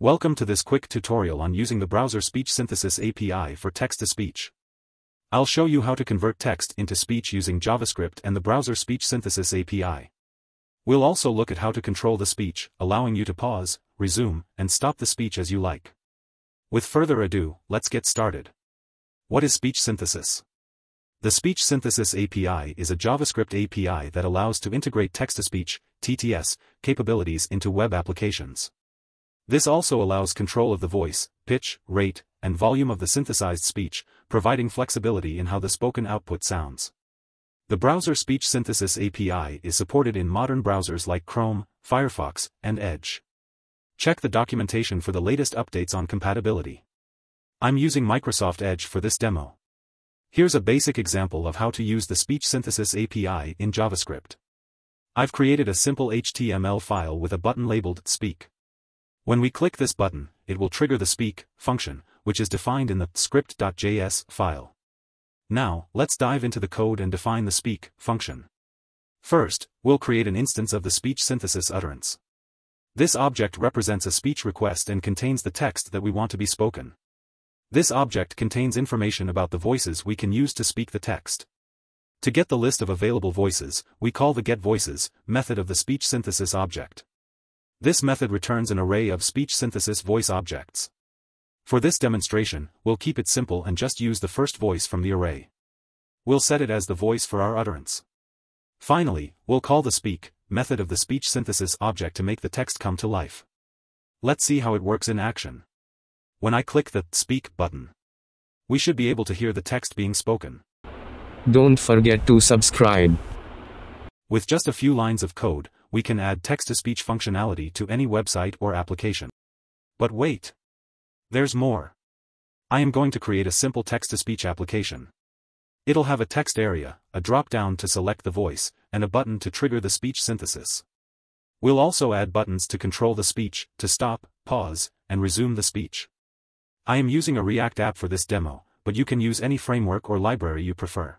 Welcome to this quick tutorial on using the browser speech synthesis API for text-to-speech. I'll show you how to convert text into speech using JavaScript and the browser speech synthesis API. We'll also look at how to control the speech, allowing you to pause, resume, and stop the speech as you like. With further ado, let's get started. What is speech synthesis? The Speech Synthesis API is a JavaScript API that allows to integrate text-to-speech, TTS, capabilities into web applications. This also allows control of the voice, pitch, rate, and volume of the synthesized speech, providing flexibility in how the spoken output sounds. The Browser Speech Synthesis API is supported in modern browsers like Chrome, Firefox, and Edge. Check the documentation for the latest updates on compatibility. I'm using Microsoft Edge for this demo. Here's a basic example of how to use the Speech Synthesis API in JavaScript. I've created a simple HTML file with a button labeled Speak. When we click this button, it will trigger the speak function, which is defined in the script.js file. Now, let's dive into the code and define the speak function. First, we'll create an instance of the speech synthesis utterance. This object represents a speech request and contains the text that we want to be spoken. This object contains information about the voices we can use to speak the text. To get the list of available voices, we call the getVoices method of the speech synthesis object. This method returns an array of speech synthesis voice objects. For this demonstration, we'll keep it simple and just use the first voice from the array. We'll set it as the voice for our utterance. Finally, we'll call the speak method of the speech synthesis object to make the text come to life. Let's see how it works in action. When I click the speak button, we should be able to hear the text being spoken. Don't forget to subscribe. With just a few lines of code, we can add text-to-speech functionality to any website or application. But wait! There's more. I am going to create a simple text-to-speech application. It'll have a text area, a drop-down to select the voice, and a button to trigger the speech synthesis. We'll also add buttons to control the speech, to stop, pause, and resume the speech. I am using a React app for this demo, but you can use any framework or library you prefer.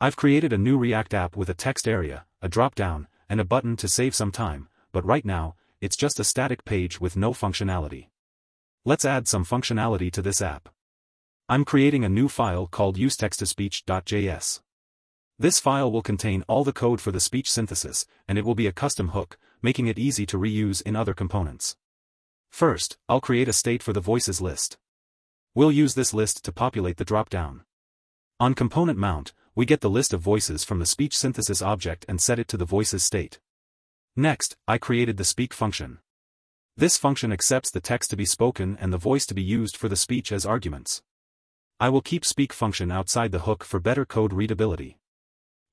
I've created a new React app with a text area, a drop-down, and a button to save some time, but right now, it's just a static page with no functionality. Let's add some functionality to this app. I'm creating a new file called useTextToSpeech.js. This file will contain all the code for the speech synthesis, and it will be a custom hook, making it easy to reuse in other components. First, I'll create a state for the voices list. We'll use this list to populate the dropdown. On component mount, we get the list of voices from the speech synthesis object and set it to the voices state. Next, I created the speak function. This function accepts the text to be spoken and the voice to be used for the speech as arguments. I will keep speak function outside the hook for better code readability.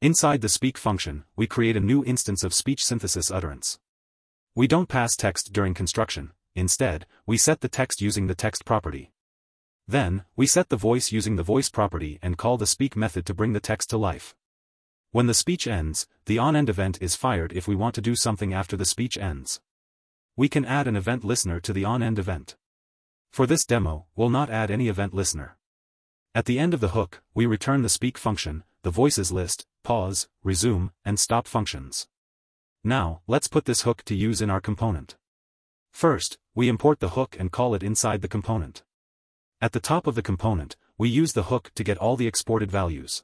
Inside the speak function, we create a new instance of speech synthesis utterance. We don't pass text during construction, instead, we set the text using the text property. Then, we set the voice using the voice property and call the speak method to bring the text to life. When the speech ends, the onEnd event is fired if we want to do something after the speech ends. We can add an event listener to the onEnd event. For this demo, we'll not add any event listener. At the end of the hook, we return the speak function, the voices list, pause, resume, and stop functions. Now, let's put this hook to use in our component. First, we import the hook and call it inside the component. At the top of the component, we use the hook to get all the exported values.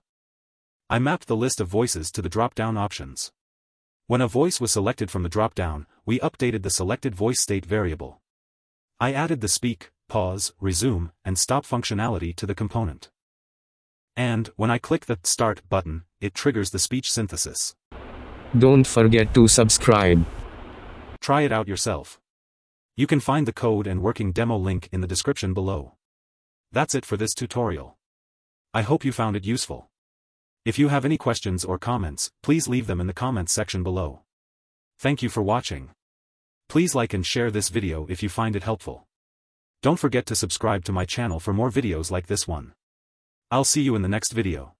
I mapped the list of voices to the drop-down options. When a voice was selected from the drop-down, we updated the selected voice state variable. I added the speak, pause, resume, and stop functionality to the component. And, when I click the Start button, it triggers the speech synthesis. Don't forget to subscribe. Try it out yourself. You can find the code and working demo link in the description below. That's it for this tutorial. I hope you found it useful. If you have any questions or comments, please leave them in the comments section below. Thank you for watching. Please like and share this video if you find it helpful. Don't forget to subscribe to my channel for more videos like this one. I'll see you in the next video.